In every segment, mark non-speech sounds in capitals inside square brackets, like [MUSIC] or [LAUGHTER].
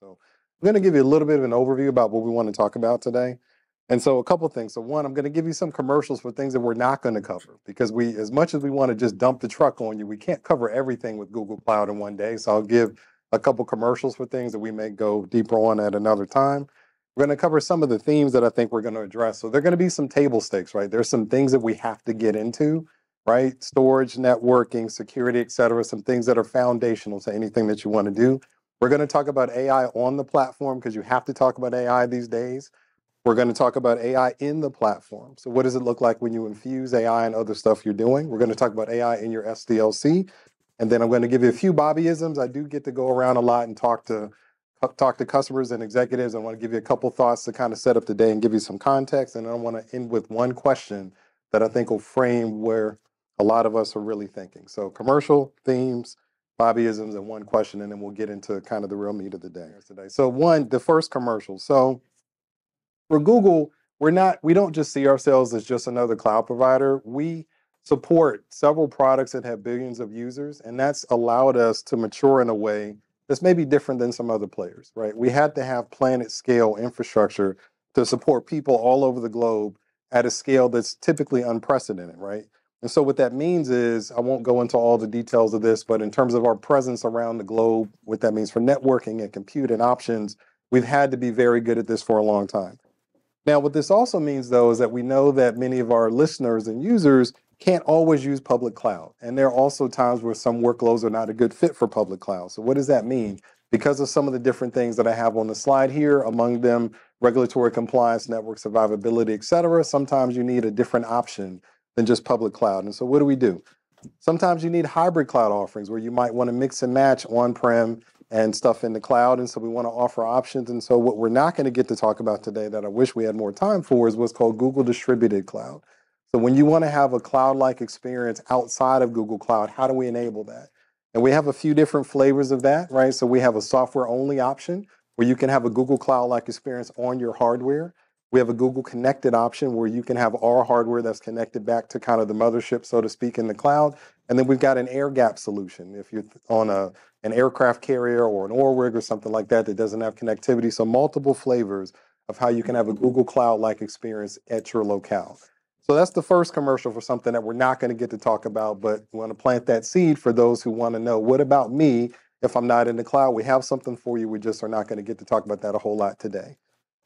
So I'm going to give you a little bit of an overview about what we want to talk about today. And so a couple things. So one, I'm going to give you some commercials for things that we're not going to cover because we, as much as we want to just dump the truck on you, we can't cover everything with Google Cloud in one day. So I'll give a couple commercials for things that we may go deeper on at another time. We're going to cover some of the themes that I think we're going to address. So there are going to be some table stakes, right? There's some things that we have to get into, right? Storage, networking, security, et cetera, some things that are foundational to anything that you want to do. We're going to talk about AI on the platform because you have to talk about AI these days. We're going to talk about AI in the platform. So, what does it look like when you infuse AI and other stuff you're doing? We're going to talk about AI in your SDLC. And then I'm going to give you a few Bobbyisms. I do get to go around a lot and talk to talk to customers and executives. I want to give you a couple thoughts to kind of set up the day and give you some context. And I want to end with one question that I think will frame where a lot of us are really thinking. So commercial themes, Bobbyisms, and one question, and then we'll get into kind of the real meat of the day today. So one, the first commercial. So for Google, we're not, we don't just see ourselves as just another cloud provider. We support several products that have billions of users, and that's allowed us to mature in a way that's maybe different than some other players, right? We had to have planet scale infrastructure to support people all over the globe at a scale that's typically unprecedented, right? And so what that means is, I won't go into all the details of this, but in terms of our presence around the globe, what that means for networking and compute and options, we've had to be very good at this for a long time. Now, what this also means, though, is that we know that many of our listeners and users can't always use public cloud. And there are also times where some workloads are not a good fit for public cloud. So, what does that mean? Because of some of the different things that I have on the slide here, among them regulatory compliance, network survivability, et cetera, sometimes you need a different option than just public cloud. And so, what do we do? Sometimes you need hybrid cloud offerings where you might want to mix and match on prem and stuff in the cloud. And so we want to offer options. And so what we're not going to get to talk about today that I wish we had more time for is what's called Google Distributed Cloud. So when you want to have a cloud-like experience outside of Google Cloud, how do we enable that? And we have a few different flavors of that, right? So we have a software-only option where you can have a Google Cloud-like experience on your hardware. We have a Google Connected option where you can have our hardware that's connected back to kind of the mothership, so to speak, in the cloud. And then we've got an air gap solution. If you're on a an aircraft carrier or an oil rig or something like that that doesn't have connectivity. So multiple flavors of how you can have a Google Cloud-like experience at your locale. So that's the first commercial for something that we're not going to get to talk about, but we want to plant that seed for those who want to know what about me if I'm not in the cloud? We have something for you. We just are not going to get to talk about that a whole lot today.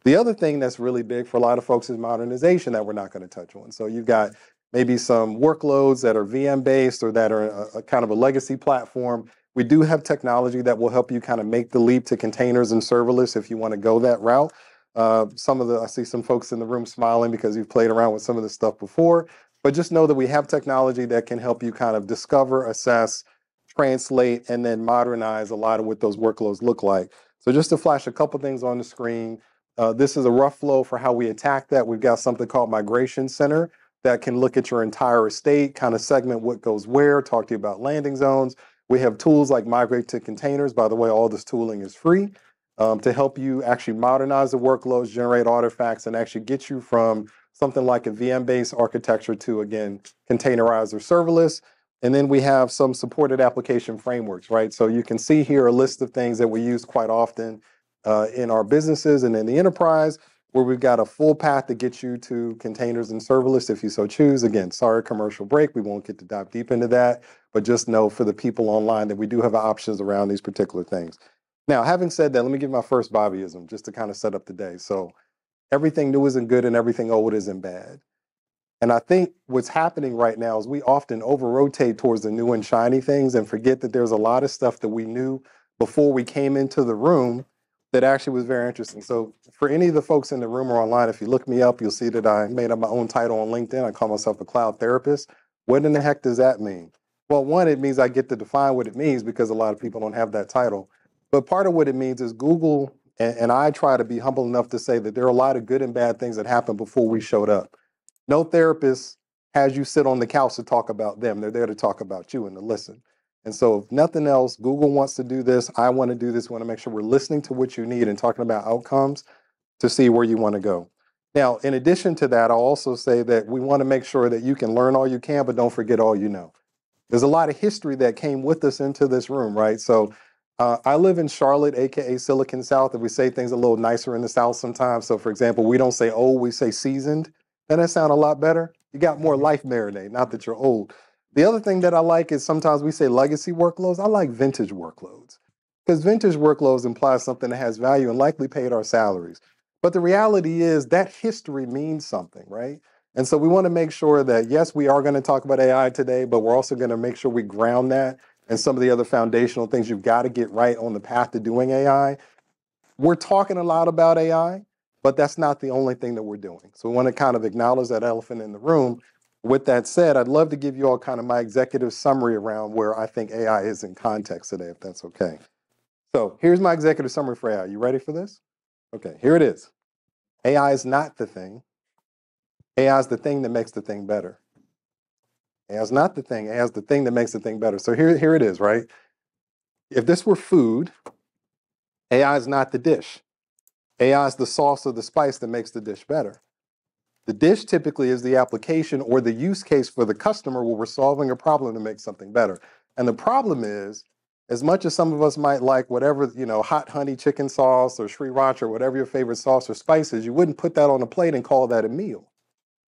The other thing that's really big for a lot of folks is modernization that we're not going to touch on. So you've got maybe some workloads that are VM based or that are a, a kind of a legacy platform we do have technology that will help you kind of make the leap to containers and serverless if you want to go that route. Uh, some of the, I see some folks in the room smiling because you've played around with some of this stuff before. But just know that we have technology that can help you kind of discover, assess, translate, and then modernize a lot of what those workloads look like. So just to flash a couple things on the screen, uh, this is a rough flow for how we attack that. We've got something called Migration Center that can look at your entire estate, kind of segment what goes where, talk to you about landing zones. We have tools like Migrate to Containers. By the way, all this tooling is free um, to help you actually modernize the workloads, generate artifacts, and actually get you from something like a VM-based architecture to, again, containerized or serverless. And then we have some supported application frameworks, right? So you can see here a list of things that we use quite often uh, in our businesses and in the enterprise where we've got a full path to get you to containers and serverless if you so choose. Again, sorry, commercial break. We won't get to dive deep into that, but just know for the people online that we do have options around these particular things. Now, having said that, let me give my first Bobbyism just to kind of set up the day. So, everything new isn't good and everything old isn't bad. And I think what's happening right now is we often over rotate towards the new and shiny things and forget that there's a lot of stuff that we knew before we came into the room that actually was very interesting. So for any of the folks in the room or online, if you look me up, you'll see that I made up my own title on LinkedIn. I call myself a cloud therapist. What in the heck does that mean? Well, one, it means I get to define what it means because a lot of people don't have that title. But part of what it means is Google, and, and I try to be humble enough to say that there are a lot of good and bad things that happened before we showed up. No therapist has you sit on the couch to talk about them. They're there to talk about you and to listen. And so, if nothing else, Google wants to do this. I want to do this. We want to make sure we're listening to what you need and talking about outcomes to see where you want to go. Now, in addition to that, I'll also say that we want to make sure that you can learn all you can, but don't forget all you know. There's a lot of history that came with us into this room, right? So, Uh, I live in Charlotte, aka Silicon South, and we say things a little nicer in the South sometimes. So, for example, we don't say old, we say seasoned. Doesn't that sound a lot better? You got more life marinade, not that you're old. The other thing that I like is sometimes we say legacy workloads. I like vintage workloads because vintage workloads imply something that has value and likely paid our salaries. But the reality is that history means something, right? And so we want to make sure that, yes, we are going to talk about AI today, but we're also going to make sure we ground that and some of the other foundational things you've got to get right on the path to doing AI. We're talking a lot about AI, but that's not the only thing that we're doing. So we want to kind of acknowledge that elephant in the room. With that said, I'd love to give you all kind of my executive summary around where I think AI is in context today, if that's okay. So here's my executive summary for AI. You ready for this? Okay, here it is. AI is not the thing. AI is the thing that makes the thing better. AI is not the thing. AI is the thing that makes the thing better. So here, here it is, right? If this were food, AI is not the dish. AI is the sauce or the spice that makes the dish better. The dish typically is the application or the use case for the customer where we're solving a problem to make something better. And the problem is, as much as some of us might like whatever, you know, hot honey chicken sauce or sriracha or whatever your favorite sauce or spice is, you wouldn't put that on a plate and call that a meal.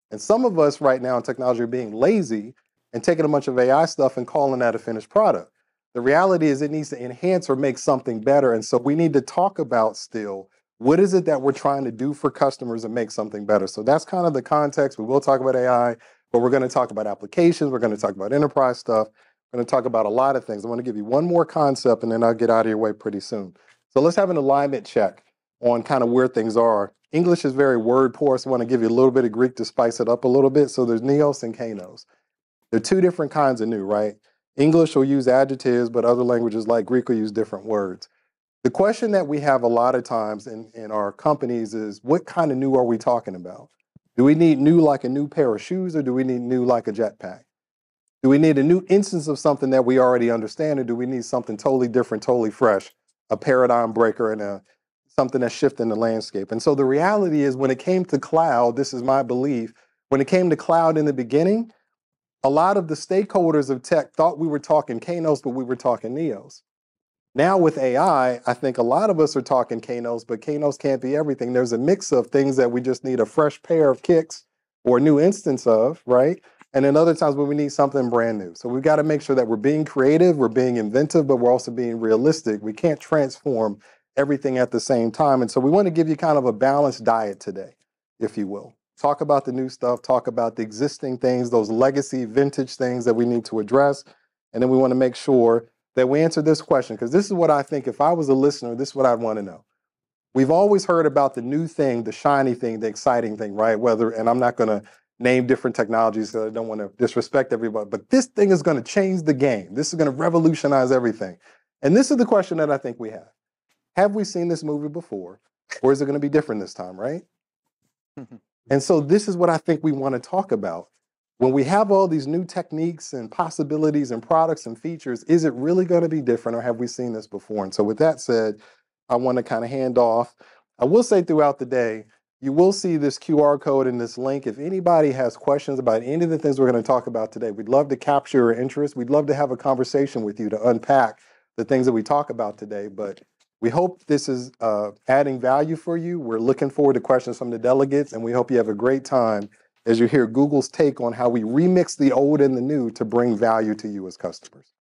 And some of us right now in technology are being lazy and taking a bunch of AI stuff and calling that a finished product. The reality is it needs to enhance or make something better. And so we need to talk about still what is it that we're trying to do for customers and make something better. So that's kind of the context. We will talk about AI, but we're going to talk about applications. We're going to talk about enterprise stuff. We're going to talk about a lot of things. I want to give you one more concept and then I'll get out of your way pretty soon. So let's have an alignment check on kind of where things are. English is very word poor, so I want to give you a little bit of Greek to spice it up a little bit. So there's neos and kanos. They're two different kinds of new, right? English will use adjectives, but other languages like Greek will use different words. The question that we have a lot of times in, in our companies is what kind of new are we talking about? Do we need new like a new pair of shoes or do we need new like a jetpack? Do we need a new instance of something that we already understand or do we need something totally different, totally fresh, a paradigm breaker and a something that's shifting the landscape? And so the reality is when it came to cloud, this is my belief, when it came to cloud in the beginning, a lot of the stakeholders of tech thought we were talking Kanos, but we were talking Neos. Now with AI, I think a lot of us are talking Kanos, but Kanos can't be everything. There's a mix of things that we just need a fresh pair of kicks or a new instance of, right? And then other times when we need something brand new. So we've got to make sure that we're being creative, we're being inventive, but we're also being realistic. We can't transform everything at the same time. And so we want to give you kind of a balanced diet today, if you will talk about the new stuff, talk about the existing things, those legacy vintage things that we need to address. And then we want to make sure that we answer this question because this is what I think if I was a listener, this is what I'd want to know. We've always heard about the new thing, the shiny thing, the exciting thing, right? Whether, and I'm not going to name different technologies because I don't want to disrespect everybody, but this thing is going to change the game. This is going to revolutionize everything. And this is the question that I think we have. Have we seen this movie before? Or is it going to be different this time, right? [LAUGHS] And so this is what I think we want to talk about. When we have all these new techniques and possibilities and products and features, is it really going to be different or have we seen this before? And so with that said, I want to kind of hand off. I will say throughout the day, you will see this QR code and this link. If anybody has questions about any of the things we're going to talk about today, we'd love to capture your interest. We'd love to have a conversation with you to unpack the things that we talk about today. But we hope this is uh, adding value for you. We're looking forward to questions from the delegates, and we hope you have a great time as you hear Google's take on how we remix the old and the new to bring value to you as customers.